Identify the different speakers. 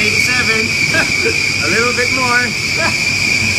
Speaker 1: 187. a little bit more.